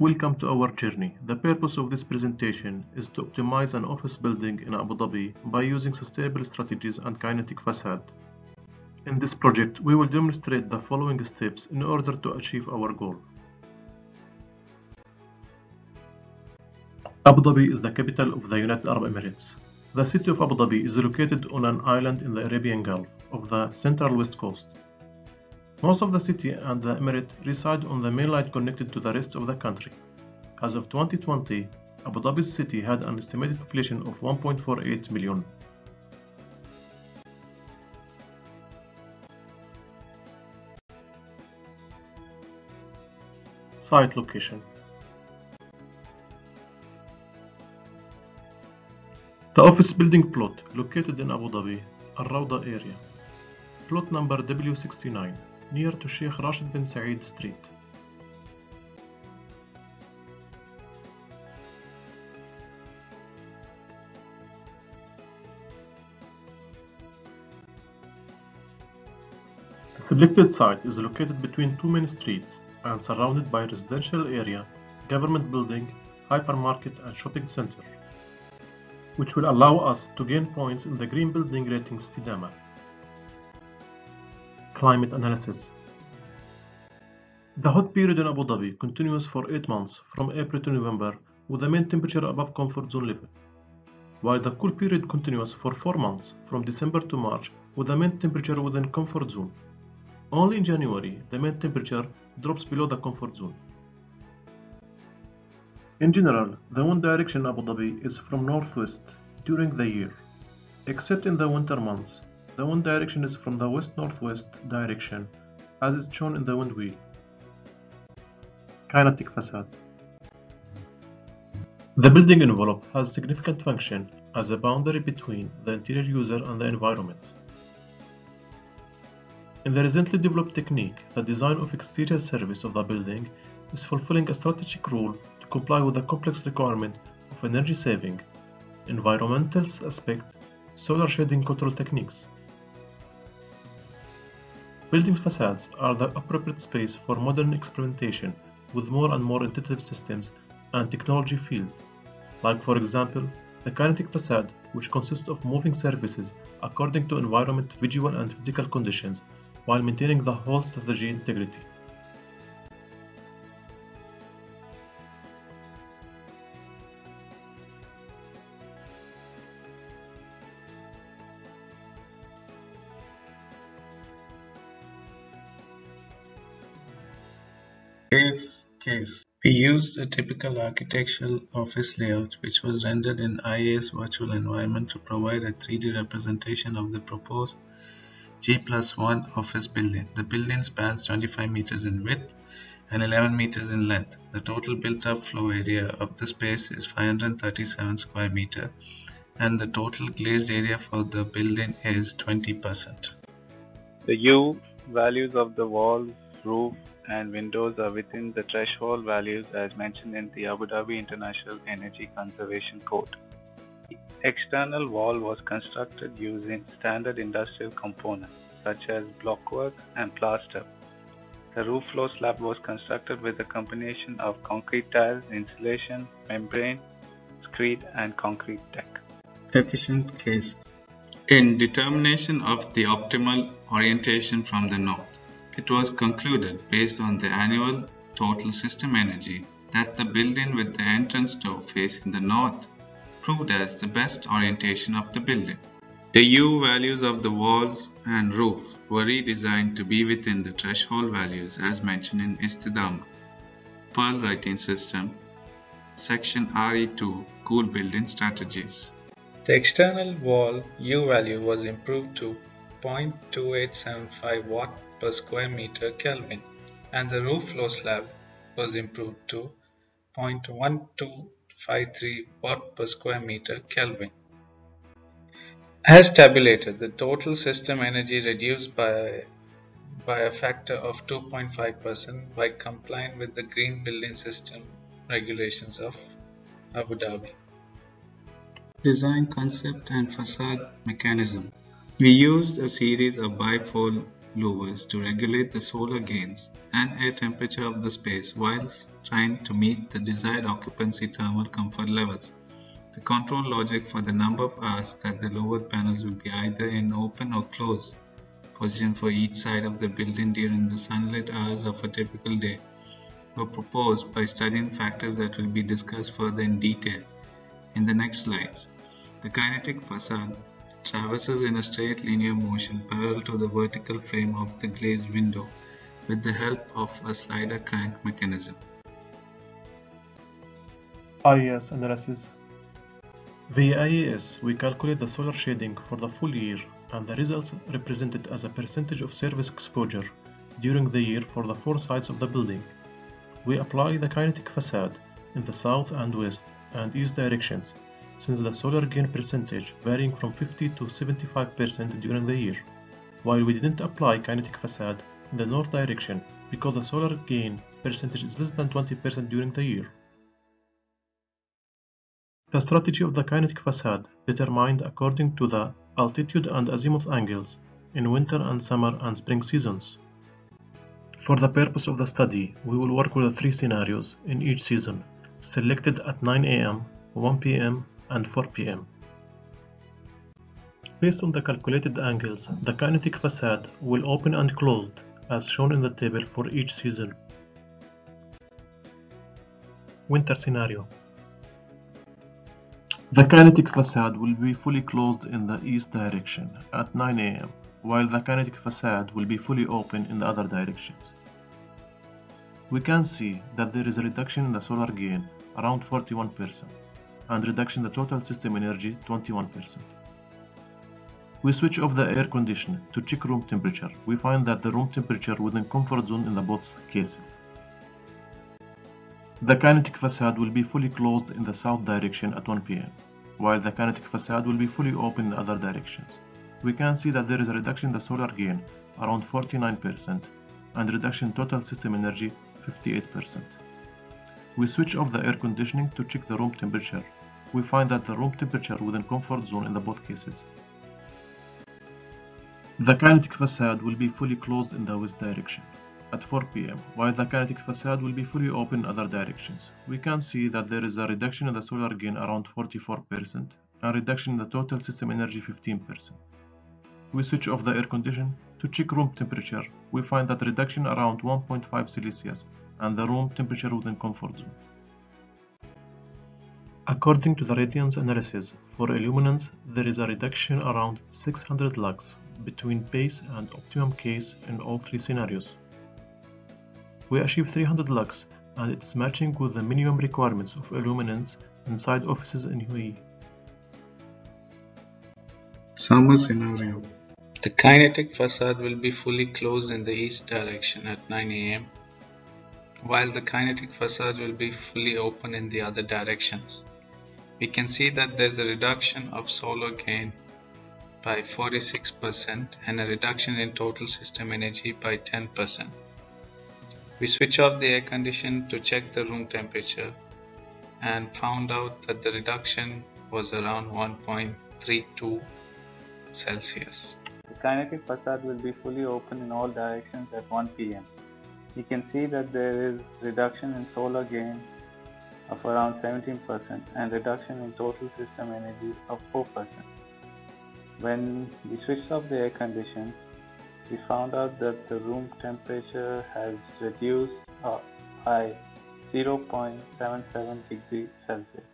Welcome to our journey. The purpose of this presentation is to optimize an office building in Abu Dhabi by using sustainable strategies and kinetic facade. In this project, we will demonstrate the following steps in order to achieve our goal. Abu Dhabi is the capital of the United Arab Emirates. The city of Abu Dhabi is located on an island in the Arabian Gulf of the central west coast. Most of the city and the emirate reside on the main line connected to the rest of the country. As of 2020, Abu Dhabi's city had an estimated population of 1.48 million. Site location The office building plot located in Abu Dhabi, Al Rawda area. Plot number W69 near to Sheikh Rashid bin Saeed Street. The selected site is located between two main streets and surrounded by residential area, government building, hypermarket and shopping center, which will allow us to gain points in the green building rating Estidama. Climate analysis. The hot period in Abu Dhabi continues for 8 months from April to November with the mean temperature above comfort zone level, while the cool period continues for 4 months from December to March with the mean temperature within comfort zone. Only in January the mean temperature drops below the comfort zone. In general, the wind direction in Abu Dhabi is from northwest during the year, except in the winter months the wind direction is from the west-northwest direction, as is shown in the wind wheel. Kinetic facade. The building envelope has significant function as a boundary between the interior user and the environment. In the recently developed technique, the design of exterior surface of the building is fulfilling a strategic role to comply with the complex requirement of energy saving, environmental aspect, solar shading control techniques. Building facades are the appropriate space for modern experimentation with more and more intuitive systems and technology field, like for example, the kinetic facade which consists of moving surfaces according to environment visual and physical conditions while maintaining the whole strategy integrity. Case Case We used a typical architectural office layout which was rendered in IES virtual environment to provide a 3D representation of the proposed G plus 1 office building. The building spans 25 meters in width and 11 meters in length. The total built-up floor area of the space is 537 square meter and the total glazed area for the building is 20%. The U values of the walls, roof, and windows are within the threshold values as mentioned in the Abu Dhabi International Energy Conservation Code. The external wall was constructed using standard industrial components such as blockwork and plaster. The roof floor slab was constructed with a combination of concrete tiles, insulation, membrane, screed and concrete deck. Efficient case In determination of the optimal orientation from the north, it was concluded based on the annual total system energy that the building with the entrance door facing the north proved as the best orientation of the building. The U values of the walls and roof were redesigned to be within the threshold values as mentioned in Estidama. Pearl Rating System Section RE2 Cool Building Strategies The external wall U value was improved to 0.2875 watt per square meter Kelvin and the roof floor slab was improved to 0.1253 watt per square meter Kelvin. As tabulated, the total system energy reduced by, by a factor of 2.5% by complying with the Green Building System regulations of Abu Dhabi. Design concept and facade mechanism We used a series of bifold louvers to regulate the solar gains and air temperature of the space whilst trying to meet the desired occupancy thermal comfort levels. The control logic for the number of hours that the louvered panels will be either in open or closed position for each side of the building during the sunlit hours of a typical day were proposed by studying factors that will be discussed further in detail in the next slides. The kinetic facade traverses in a straight linear motion parallel to the vertical frame of the glazed window with the help of a slider crank mechanism. IES analysis Via IES, we calculate the solar shading for the full year and the results represented as a percentage of service exposure during the year for the four sides of the building. We apply the kinetic facade in the south and west and east directions since the solar gain percentage varying from 50 to 75% during the year, while we didn't apply kinetic facade in the north direction because the solar gain percentage is less than 20% during the year. The strategy of the kinetic facade determined according to the altitude and azimuth angles in winter and summer and spring seasons. For the purpose of the study, we will work with the three scenarios in each season, selected at 9 am, 1 pm, and 4 pm. Based on the calculated angles, the kinetic facade will open and close as shown in the table for each season. Winter scenario The kinetic facade will be fully closed in the east direction at 9 am, while the kinetic facade will be fully open in the other directions. We can see that there is a reduction in the solar gain around 41% and reduction the total system energy 21%. We switch off the air conditioner to check room temperature. We find that the room temperature within comfort zone in the both cases. The kinetic facade will be fully closed in the south direction at 1 pm, while the kinetic facade will be fully open in other directions. We can see that there is a reduction in the solar gain around 49% and reduction in total system energy 58%. We switch off the air conditioning to check the room temperature. We find that the room temperature within comfort zone in the both cases. The kinetic facade will be fully closed in the west direction at 4 pm, while the kinetic facade will be fully open in other directions. We can see that there is a reduction in the solar gain around 44% and reduction in the total system energy 15%. We switch off the air condition to check room temperature. We find that reduction around 1.5 Celsius and the room temperature within comfort zone. According to the radiance analysis, for illuminance there is a reduction around 600 lux between base and optimum case in all three scenarios. We achieve 300 lux and it is matching with the minimum requirements of illuminance inside offices in UAE. Summer scenario The kinetic facade will be fully closed in the east direction at 9 am, while the kinetic facade will be fully open in the other directions. We can see that there's a reduction of solar gain by 46% and a reduction in total system energy by 10%. We switch off the air condition to check the room temperature and found out that the reduction was around 1.32 Celsius. The kinetic facade will be fully open in all directions at 1 pm. You can see that there is reduction in solar gain of around 17% and reduction in total system energy of 4%. When we switched off the air condition, we found out that the room temperature has reduced uh, by 0.77 degrees Celsius.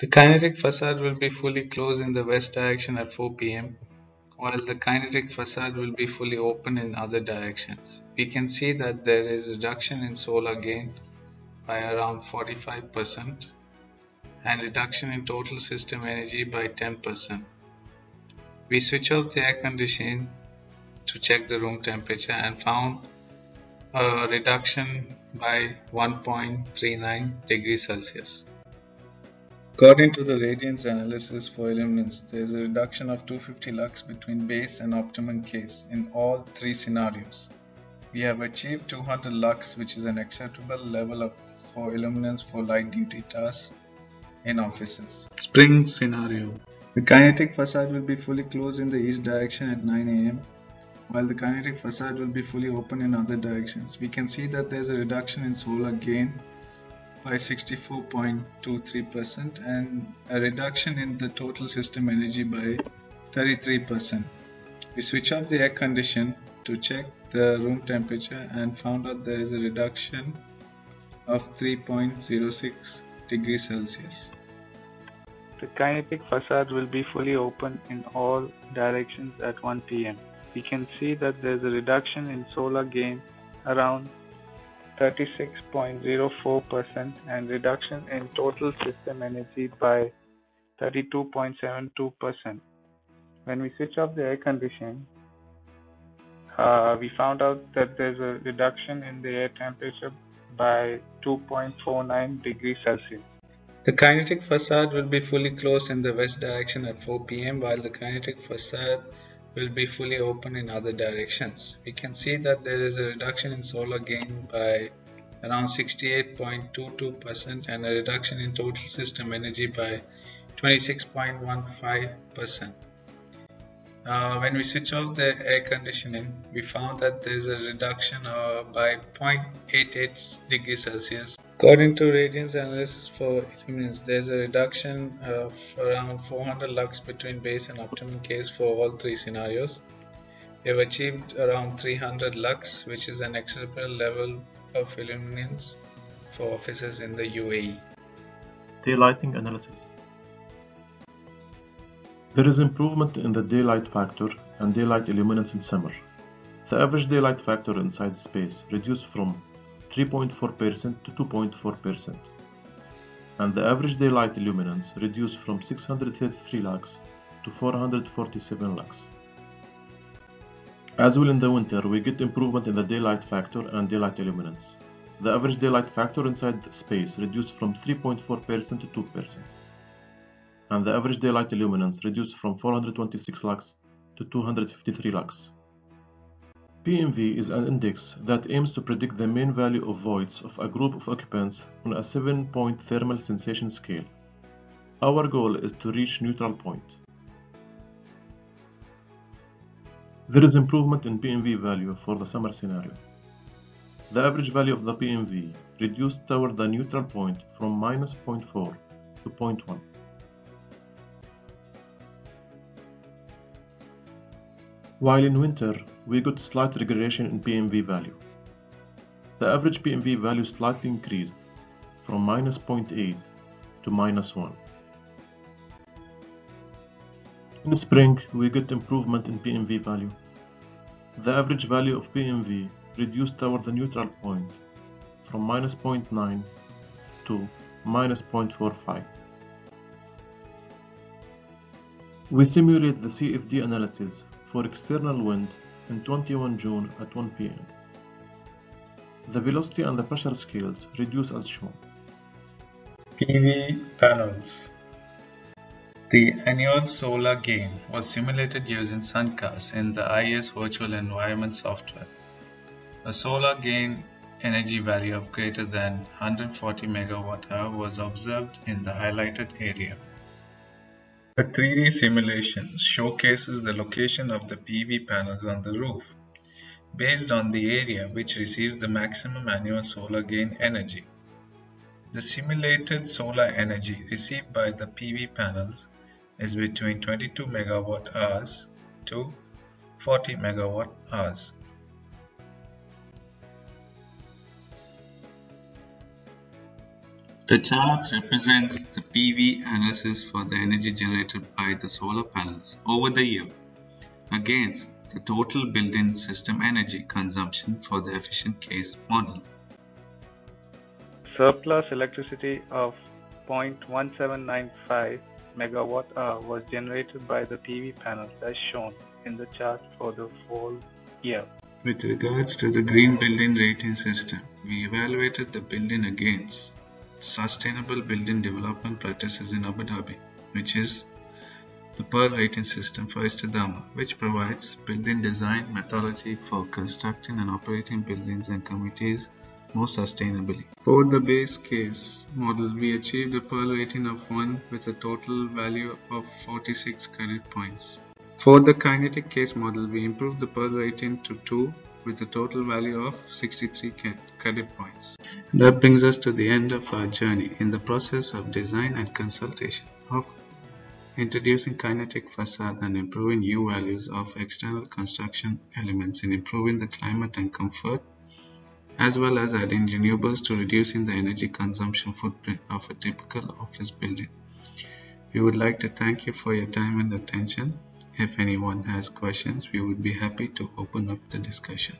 The kinetic facade will be fully closed in the west direction at 4 pm, while the kinetic facade will be fully open in other directions. We can see that there is reduction in solar gain by around 45% and reduction in total system energy by 10%. We switch off the air conditioning to check the room temperature and found a reduction by 1.39 degrees Celsius. According to the radiance analysis for illuminance, there is a reduction of 250 lux between base and optimum case in all three scenarios. We have achieved 200 lux which is an acceptable level of, for illuminance for light duty tasks in offices. Spring scenario The kinetic facade will be fully closed in the east direction at 9 am while the kinetic facade will be fully open in other directions. We can see that there's a reduction in solar gain by 64.23% and a reduction in the total system energy by 33%. We switch off the air condition to check the room temperature and found out there is a reduction of 3.06 degrees Celsius. The kinetic facade will be fully open in all directions at 1 pm. We can see that there is a reduction in solar gain around 36.04% and reduction in total system energy by 32.72%. When we switch off the air conditioning, uh, we found out that there's a reduction in the air temperature by 2.49 degrees Celsius. The kinetic facade will be fully closed in the west direction at 4 pm while the kinetic facade will be fully open in other directions. We can see that there is a reduction in solar gain by around 68.22% and a reduction in total system energy by 26.15%. Uh, when we switch off the air conditioning, we found that there is a reduction uh, by 0.88 degrees Celsius. According to Radiance analysis for illuminance, there is a reduction of around 400 lux between base and optimum case for all three scenarios. We have achieved around 300 lux, which is an acceptable level of illuminance for offices in the UAE. Daylighting analysis. There is improvement in the daylight factor and daylight illuminance in summer. The average daylight factor inside space reduced from 3.4% to 2.4%, and the average daylight illuminance reduced from 633 lux to 447 lux. As well in the winter, we get improvement in the daylight factor and daylight illuminance. The average daylight factor inside space reduced from 3.4% to 2% and the average daylight illuminance reduced from 426 lux to 253 lux. PMV is an index that aims to predict the mean value of votes of a group of occupants on a 7-point thermal sensation scale. Our goal is to reach neutral point. There is improvement in PMV value for the summer scenario. The average value of the PMV reduced toward the neutral point from minus 0.4 to 0.1. While in winter, we got slight regression in PMV value. The average PMV value slightly increased from minus 0.8 to minus 1. In spring, we get improvement in PMV value. The average value of PMV reduced toward the neutral point from minus 0.9 to minus 0.45. We simulate the CFD analysis for external wind in 21 June at 1 pm. The velocity and the pressure scales reduce as shown. PV panels. The annual solar gain was simulated using Suncast in the IES virtual environment software. A solar gain energy value of greater than 140 MWh was observed in the highlighted area. A 3D simulation showcases the location of the PV panels on the roof based on the area which receives the maximum annual solar gain energy. The simulated solar energy received by the PV panels is between 22 megawatt hours to 40 megawatt hours. The chart represents the PV analysis for the energy generated by the solar panels over the year against the total built-in system energy consumption for the efficient case model. Surplus electricity of 0.1795 megawatt hour was generated by the PV panels as shown in the chart for the whole year. With regards to the green building rating system, we evaluated the building against Sustainable Building Development Practices in Abu Dhabi, which is the Pearl rating system for Estidama, which provides building design methodology for constructing and operating buildings and communities more sustainably. For the base case model, we achieved a Pearl rating of 1 with a total value of 46 credit points. For the kinetic case model, we improved the Pearl rating to 2 with a total value of 63 credit points. That brings us to the end of our journey in the process of design and consultation of introducing kinetic facade and improving U values of external construction elements in improving the climate and comfort as well as adding renewables to reducing the energy consumption footprint of a typical office building. We would like to thank you for your time and attention. If anyone has questions, we would be happy to open up the discussion.